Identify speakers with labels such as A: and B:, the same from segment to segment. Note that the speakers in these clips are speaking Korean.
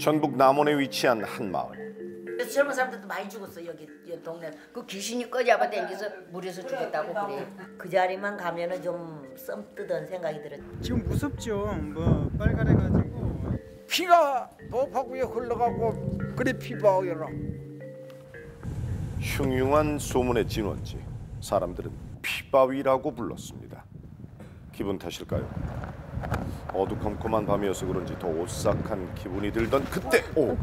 A: 전북 남원에 위치한 한 마을.
B: 그래서 젊은 사람들도 많이 죽었어 여기, 여기 동네. 그 귀신이 꺼잡아 댕겨서 물에서 죽었다고 그래. 그 자리만 가면은 좀 썸 뜨던 생각이 들었.
C: 지금 무섭죠. 뭐 빨간해가지고
D: 피가 노파구에 흘러가고 그래 피바오여라
A: 흉흉한 소문의 진원지. 사람들은 피바위라고 불렀습니다. 기분 탓일까요? 어두컴컴한 밤이어서 그런지 더 오싹한 기분이 들던 그때 오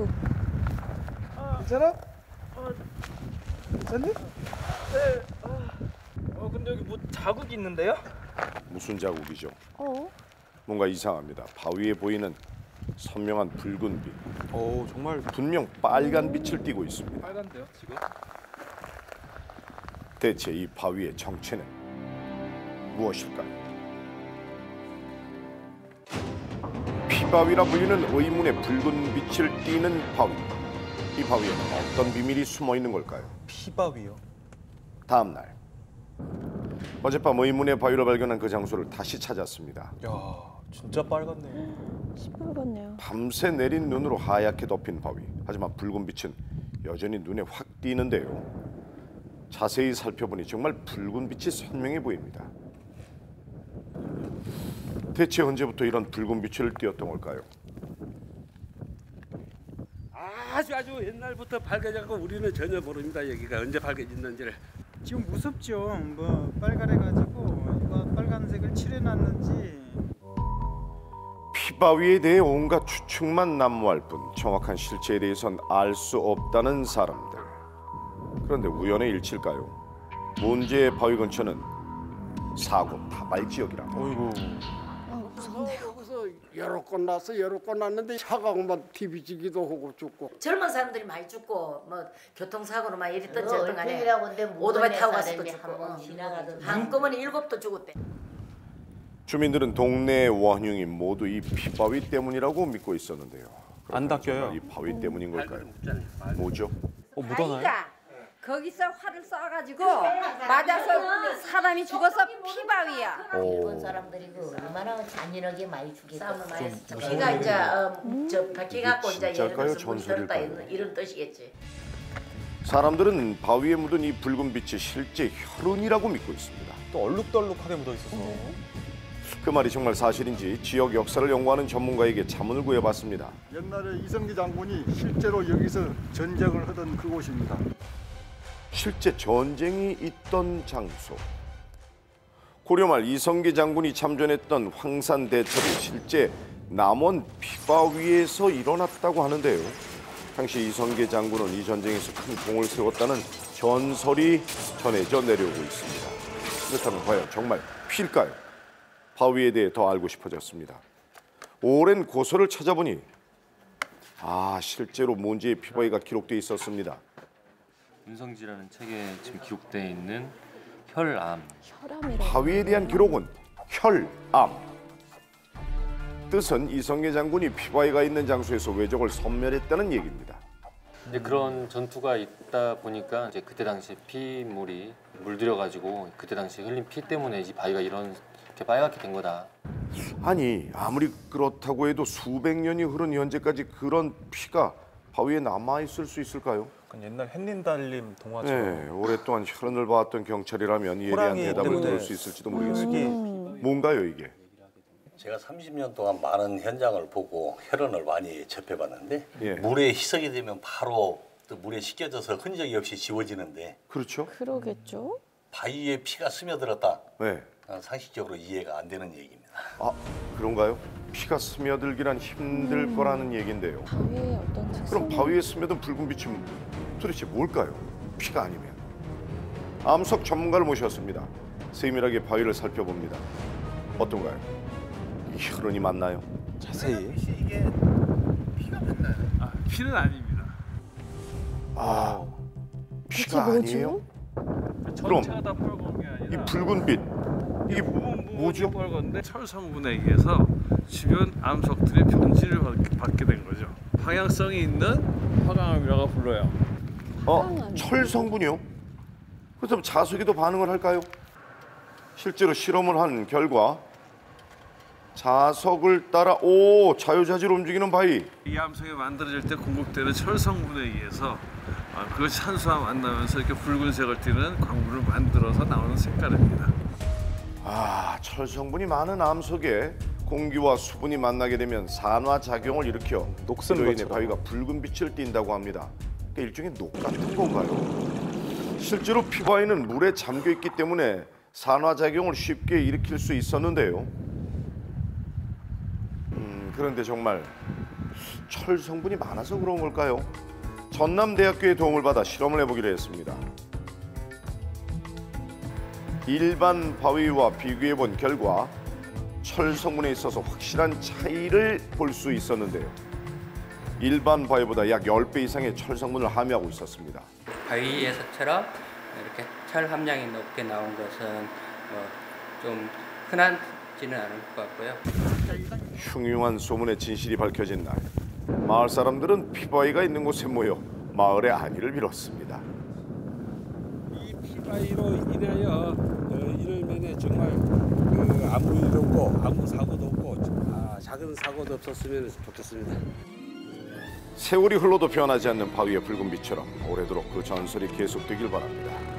C: 괜찮아? 괜찮니?
E: 어 근데 여기 뭐 자국이 있는데요?
A: 무슨 자국이죠?
F: 어?
A: 뭔가 이상합니다. 바위에 보이는 선명한 붉은 빛.
G: 오 정말
A: 분명 빨간 빛을 띠고 있습니다.
E: 빨간데요 지금?
A: 대체 이 바위의 정체는 무엇일까요? 피바위라 불리는 의문의 붉은 빛을 띠는 바위. 이 바위에는 어떤 비밀이 숨어 있는 걸까요?
G: 피바위요.
A: 다음 날 어젯밤 의문의 바위를 발견한 그 장소를 다시 찾았습니다.
G: 야 진짜 빨갛네.
F: 시뻘겋네요.
A: 밤새 내린 눈으로 하얗게 덮인 바위. 하지만 붉은 빛은 여전히 눈에 확 띄는데요. 자세히 살펴보니 정말 붉은 빛이 선명해 보입니다. 대체 언제부터 이런 붉은 빛을 띄었던 걸까요?
H: 아주 아주 옛날부터 밝아져고 우리는 전혀 모릅니다. 여기가 언제 밝아졌는지를.
C: 지금 무섭죠. 뭐 빨간해가지고 이거 빨간색을 칠해놨는지
A: 피바위에 대해 온갖 추측만 난무할 뿐 정확한 실체에 대해선 알 수 없다는 사람들. 그런데 우연의 일치일까요? 문제의 바위 근처는 사고 다발 지역이라고.
G: 어이구.
D: 여기서 여러 건 났어 여러 건 났는데 차가고만 뒤비지기도 하고 죽고
B: 젊은 사람들이 많이 죽고 뭐 교통사고로 막 이랬던
I: 어,
B: 저던 간에
I: 얼평이라고 근데
B: 오토바이 타고 가서도 죽고 어.
I: 지나가던데.
B: 한꺼번에 일곱도 죽었대.
A: 주민들은 동네의 원흉이 모두 이 피바위 때문이라고 믿고 있었는데요.
G: 안 닦여요.
A: 이 바위 때문인 걸까요? 뭐죠?
G: 어 묻어나요?
J: 거기서 활을 쏴가지고 맞아서 사람이 죽어서 피바위야.
I: 일본 사람들이 그 얼마나 잔인하게 많이 죽였어.
B: 싸움을 많이 했어. 걔가 이제 어, 저 바퀴 갖고 이제 예를
A: 진짜일까요?
B: 들어서 문 열었다
A: 전설일까요?
B: 이런, 이런 뜻이겠지.
A: 사람들은 바위에 묻은 이 붉은 빛이 실제 혈흔이라고 믿고 있습니다.
G: 또 얼룩덜룩하게 묻어 있어서.
A: 그 말이 정말 사실인지 지역 역사를 연구하는 전문가에게 자문을 구해봤습니다.
K: 옛날에 이성기 장군이 실제로 여기서 전쟁을 하던 그곳입니다.
A: 실제 전쟁이 있던 장소. 고려 말 이성계 장군이 참전했던 황산 대첩이 실제 남원 피바위에서 일어났다고 하는데요. 당시 이성계 장군은 이 전쟁에서 큰 공을 세웠다는 전설이 전해져 내려오고 있습니다. 그렇다면 과연 정말 필까요? 바위에 대해 더 알고 싶어졌습니다. 오랜 고서를 찾아보니 아 실제로 문제의 피바위가 기록돼 있었습니다.
L: 윤성지라는 책에 지금 기록되어 있는 혈암.
A: 바위에 대한 기록은 혈암. 뜻은 이성계 장군이 피바위가 있는 장소에서 왜적을 섬멸했다는 얘기입니다.
L: 근데 그런 전투가 있다 보니까 이제 그때 당시 피물이 물들여 가지고 그때 당시 흘린 피 때문에 이 바위가 이런 이렇게 빨갛게 된 거다.
A: 아니 아무리 그렇다고 해도 수백 년이 흐른 현재까지 그런 피가 바위에 남아 있을 수 있을까요?
G: 옛날 햇님 달림 동화처럼.
A: 네, 오랫동안 혈흔을 봐왔던 경찰이라면 이에 대한
G: 호랑이
A: 대답을
G: 때문에
A: 들을 수 있을지도 모르겠습니다. 뭔가요 이게?
M: 제가 30년 동안 많은 현장을 보고 혈흔을 많이 접해봤는데
A: 예.
M: 물에 희석이 되면 바로 또 물에 씻겨져서 흔적이 없이 지워지는데
A: 그렇죠?
F: 그러겠죠.
M: 바위에 피가 스며들었다.
A: 네.
M: 어, 상식적으로 이해가 안 되는 얘기입니다.
A: 아 그런가요? 피가 스며들기란 힘들 거라는 얘긴데요.
F: 바위의 어떤 특성.
A: 그럼 바위에 스며든 붉은 빛이 도대체 뭘까요? 피가 아니면 암석 전문가를 모셨습니다. 세밀하게 바위를 살펴봅니다. 어떤가요? 이 혈흔이 맞나요?
G: 자세히.
H: 아, 피는 아닙니다.
A: 아
F: 대체
A: 피가 아니에요? 그럼
H: 전체가 다 빨간 게 아니라
A: 이 붉은 빛 이게
H: 부분 부분이
A: 뭐죠?
H: 빨간데 철 성분에 의해서 주변 암석들이 변질을 받- 받게 된 거죠. 방향성이 있는 화강암이라고 불러요.
A: 어, 철 성분이요? 그렇다면 자석에도 반응을 할까요? 실제로 실험을 한 결과 자석을 따라 오 자유자재로 움직이는 바위.
H: 이 암석이 만들어질 때 공급되는 철 성분에 의해서 아, 그것이 산소와 만나면서 이렇게 붉은색을 띠는 광물을 만들어서 나오는 색깔입니다.
A: 아, 철 성분이 많은 암석에 공기와 수분이 만나게 되면 산화 작용을 일으켜
G: 녹슨
A: 인해
G: 것처럼.
A: 바위가 붉은 빛을 띈다고 합니다. 그러니까 일종의 녹 같은 건가요? 실제로 피바위는 물에 잠겨 있기 때문에 산화 작용을 쉽게 일으킬 수 있었는데요. 음, 그런데 정말 철 성분이 많아서 그런 걸까요? 전남대학교의 도움을 받아 실험을 해보기로 했습니다. 일반 바위와 비교해 본 결과 철 성분에 있어서 확실한 차이를 볼 수 있었는데요. 일반 바위보다 약 10배 이상의 철 성분을 함유하고 있었습니다.
N: 바위에서처럼 이렇게 철 함량이 높게 나온 것은 뭐 좀 흔하지는 않을 것 같고요.
A: 흉흉한 소문의 진실이 밝혀진 날 마을 사람들은 피바위가 있는 곳에 모여 마을의 안위를 빌었습니다.
O: 피바위로 인하여 어, 이를면에 정말 그 아무 일도 없고 아무 사고도 없고 아, 작은 사고도 없었으면 좋겠습니다.
A: 세월이 흘러도 변하지 않는 바위의 붉은 빛처럼 오래도록 그 전설이 계속되길 바랍니다.